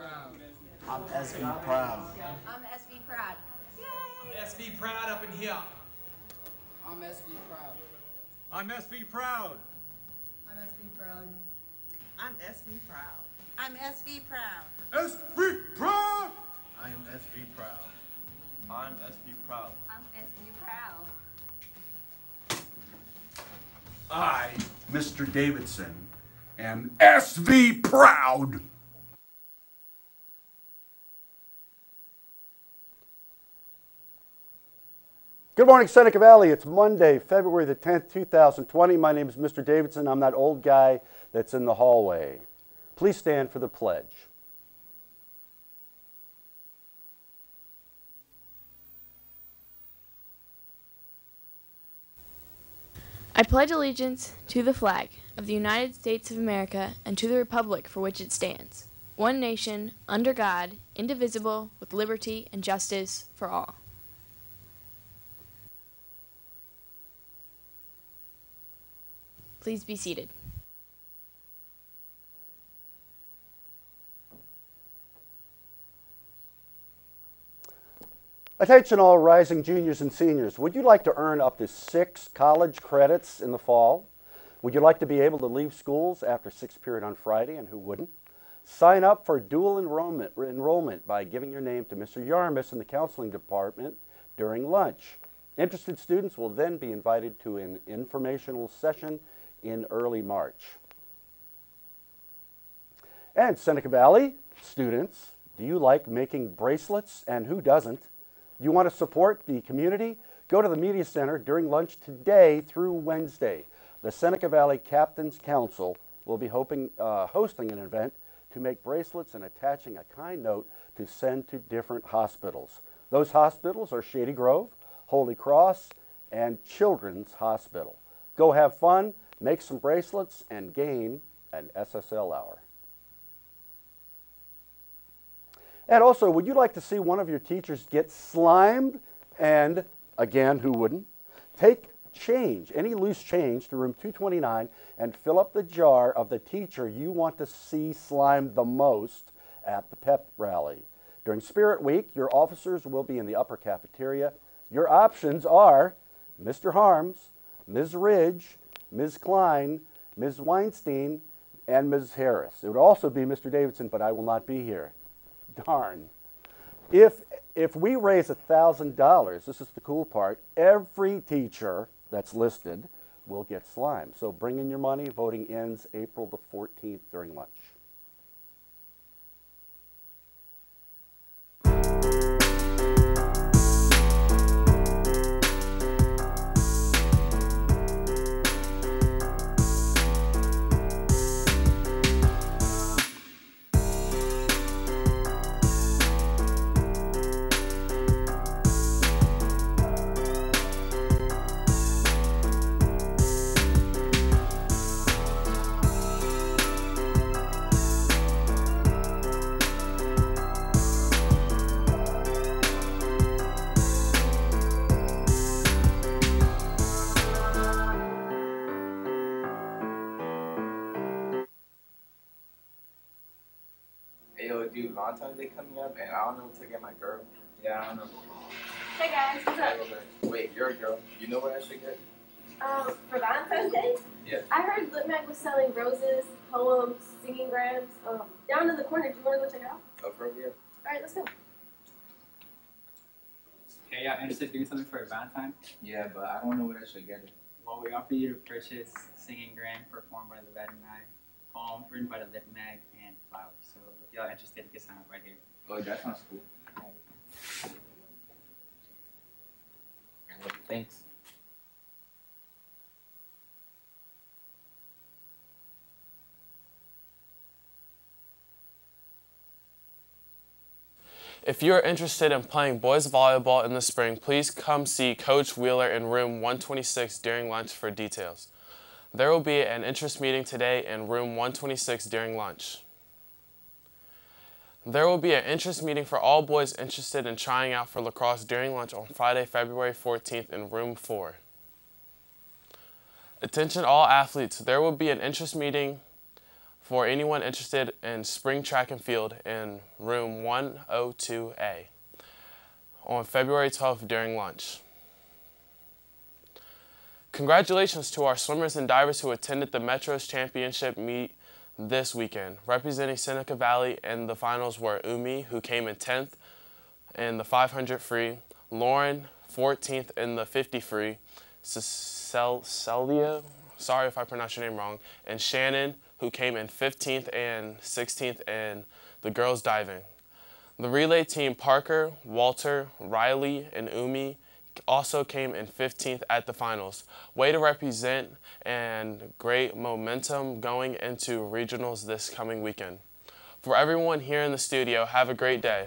Proud. I'm SV Proud. I'm SV Proud. SV Proud up in here. I'm SV Proud. I'm SV Proud. I'm SV Proud. I'm SV Proud. I'm SV Proud. SV Proud. I am SV Proud. I'm SV Proud. I'm SV Proud. I, Mr. Davidson, am SV Proud. Good morning, Seneca Valley. It's Monday, February the 10th, 2020. My name is Mr. Davidson. I'm that old guy that's in the hallway. Please stand for the pledge. I pledge allegiance to the flag of the United States of America and to the republic for which it stands, one nation, under God, indivisible, with liberty and justice for all. Please be seated. Attention, all rising juniors and seniors. Would you like to earn up to six college credits in the fall? Would you like to be able to leave schools after sixth period on Friday, and who wouldn't? Sign up for dual enrollment, enrollment by giving your name to Mr. Yarmus in the counseling department during lunch. Interested students will then be invited to an informational session in early March. And Seneca Valley students, do you like making bracelets and who doesn't? Do you want to support the community? Go to the Media Center during lunch today through Wednesday. The Seneca Valley Captains Council will be hoping, uh, hosting an event to make bracelets and attaching a kind note to send to different hospitals. Those hospitals are Shady Grove, Holy Cross, and Children's Hospital. Go have fun, make some bracelets, and gain an SSL hour. And also, would you like to see one of your teachers get slimed? And again, who wouldn't? Take change, any loose change, to room 229 and fill up the jar of the teacher you want to see slimed the most at the pep rally. During Spirit Week, your officers will be in the upper cafeteria. Your options are Mr. Harms, Ms. Ridge, Ms. Klein, Ms. Weinstein, and Ms. Harris. It would also be Mr. Davidson, but I will not be here. Darn. If, if we raise $1,000, this is the cool part, every teacher that's listed will get slime. So bring in your money. Voting ends April the 14th during lunch. Dude, Valentine's Day coming up, and I don't know what to get my girl. Yeah, I don't know. Hey guys, what's up? Wait, you're a girl. You know what I should get? Um, for Valentine's Day? Yeah. I heard Lit Mag was selling roses, poems, singing grams, um, down in the corner. Do you want to go check it out? Oh, for real? Alright, let's go. Okay, y'all interested in doing something for Valentine? Yeah, but I don't know what I should get. Well, we offer you to purchase Singing Grand performed by the Vet and I, poems written by the Lit Mag, and flowers. So if y'all interested, you can sign up right here. Oh, that sounds cool. Thanks. If you are interested in playing boys volleyball in the spring, please come see Coach Wheeler in room 126 during lunch for details. There will be an interest meeting today in room 126 during lunch. There will be an interest meeting for all boys interested in trying out for lacrosse during lunch on Friday, February 14th in room 4. Attention all athletes, there will be an interest meeting for anyone interested in spring track and field in room 102A on February 12th during lunch. Congratulations to our swimmers and divers who attended the Metros Championship meet this weekend. Representing Seneca Valley in the finals were Umi, who came in 10th in the 500 free, Lauren 14th in the 50 free, Celia, sorry if I pronounced your name wrong, and Shannon, who came in 15th and 16th in the girls diving. The relay team Parker, Walter, Riley, and Umi also came in 15th at the finals. Way to represent and great momentum going into regionals this coming weekend. For everyone here in the studio, have a great day.